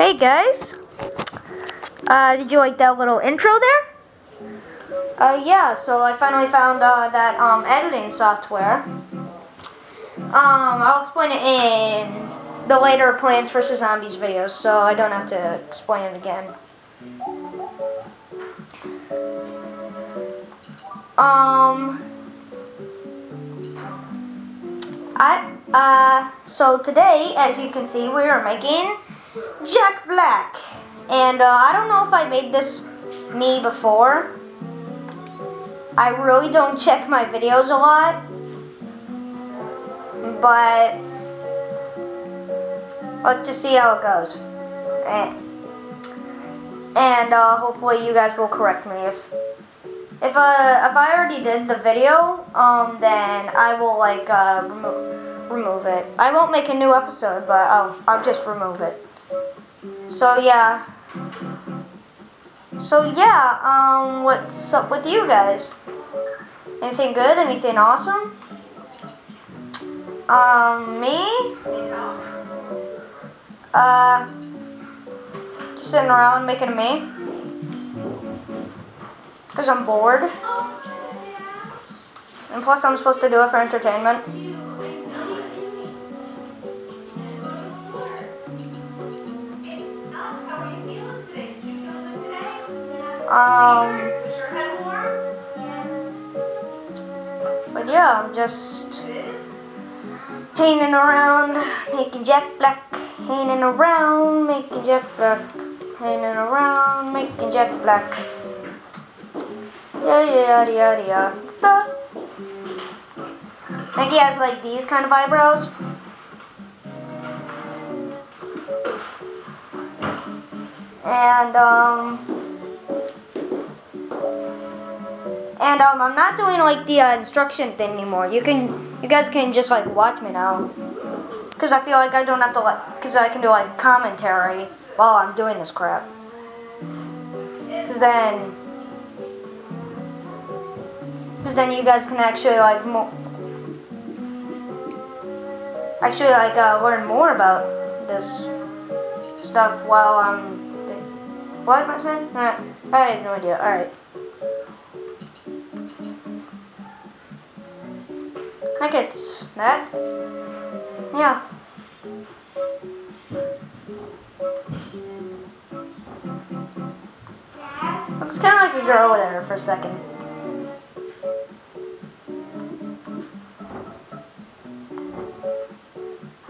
Hey guys, uh, did you like that little intro there? Uh, yeah, so I finally found uh, that um, editing software. Um, I'll explain it in the later Plants vs. Zombies videos, so I don't have to explain it again. Um, I, uh, so today, as you can see, we are making Jack Black. And, uh, I don't know if I made this Mii before. I really don't check my videos a lot. But, let's just see how it goes. And, uh, hopefully you guys will correct me if if uh if I already did the video, um, then I will like uh, remove remove it. I won't make a new episode, but I'll I'll just remove it. So yeah. So yeah, um, what's up with you guys? Anything good? Anything awesome? Um, me? Uh, just sitting around making a Mii. Because I'm bored. And plus I'm supposed to do it for entertainment. Um, but yeah, I'm just hanging around, making Jack Black, hanging around, making Jack Black, hanging around, making Jack Black. Yeah, yada yada yada. I think he has like these kind of eyebrows. And um and um I'm not doing like the uh, instruction thing anymore. You can you guys can just like watch me now. Cuz I feel like I don't have to like cuz I can do like commentary while I'm doing this crap. Cuz then because then you guys can actually like more actually like uh, learn more about this stuff while I'm what am I saying? I have no idea. All right. I think it's that. Yeah. Looks kind of like a girl there for a second.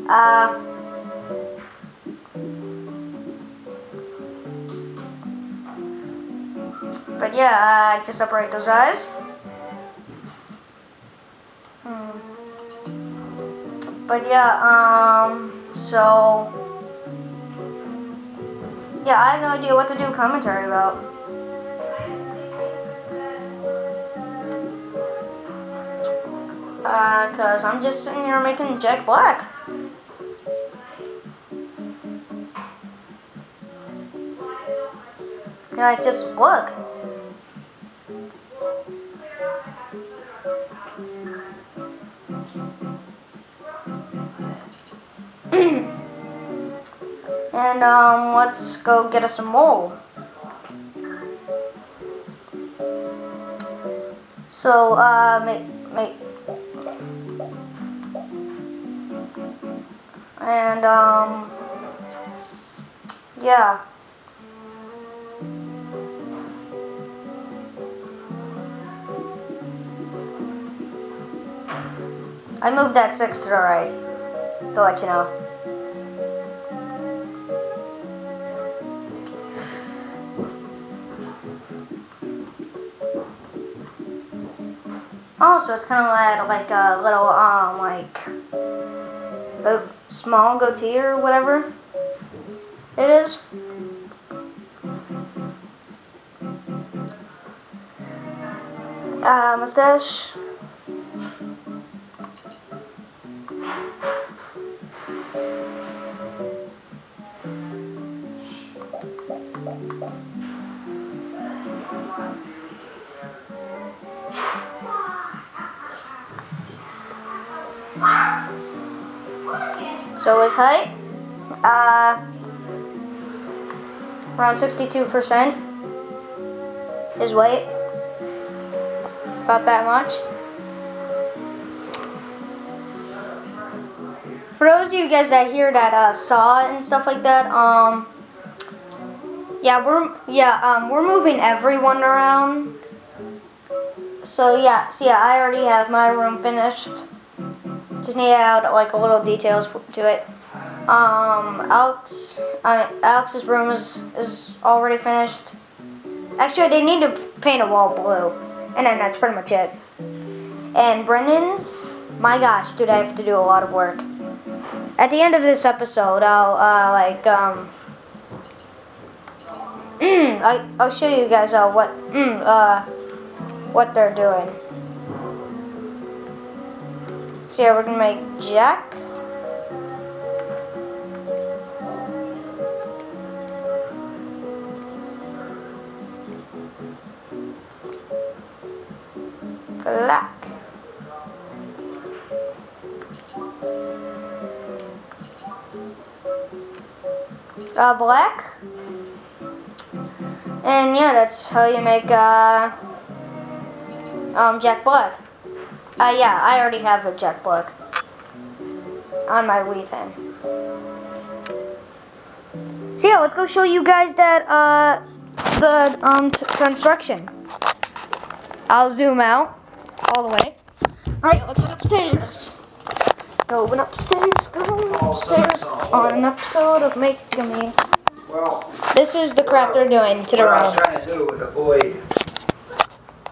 Uh, but yeah, uh, just separate those eyes. But yeah, um, so yeah, I have no idea what to do commentary about. Uh, cause I'm just sitting here making Jack Black. Yeah, just look. And um, let's go get us some mole. So, uh, make, make, and um, yeah. I moved that six to the right. To let you know. Also, it's kind of like, like a little, um, like, a small goatee or whatever it is. Uh, mustache. So his height, uh, around 62% is white. About that much. For those of you guys that hear that uh, saw and stuff like that, um, yeah, we're yeah, um, we're moving everyone around. So yeah, so yeah, I already have my room finished. Just need to add like a little details to it. Um, Alex, uh, Alex's room is is already finished. Actually, they need to paint a wall blue, and then that's pretty much it. And Brennan's, my gosh, dude, I have to do a lot of work. At the end of this episode, I'll uh, like um. Mm, I, I'll show you guys uh, what mm, uh, what they're doing. So yeah, we're gonna make Jack. Black. Uh, black. And yeah, that's how you make uh, um, Jack Black. Uh, yeah, I already have a Black on my Wii thing. So yeah, let's go show you guys that uh, the um, construction. I'll zoom out all the way. All right, let's head upstairs. Going upstairs, going upstairs on an episode of Make Mii. Well, This is the crap they're doing to the what I was trying to do was avoid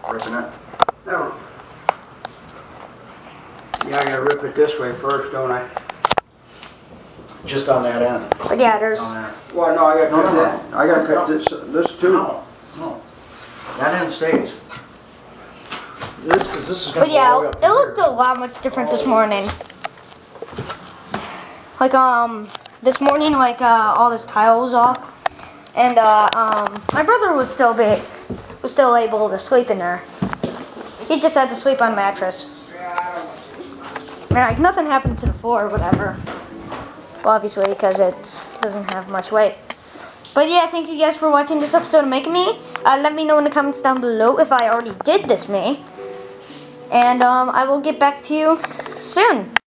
ripping it. No. Yeah, I gotta rip it this way first, don't I? Just on that end. But yeah, there's On there. Well, no, I gotta No, cut no, that. I gotta cut No. this, this too. No, no. That end stays. This, 'cause this is gonna But yeah, all the way up it to looked here. a lot much different this morning. Like um, this morning, like uh, all this tile was off, and uh, um, my brother was still big, was still able to sleep in there. He just had to sleep on mattress. Like nothing happened to the floor or whatever. Well, obviously because it doesn't have much weight. But yeah, thank you guys for watching this episode of Making Mii. Uh, let me know in the comments down below if I already did this Mii. And um, I will get back to you soon.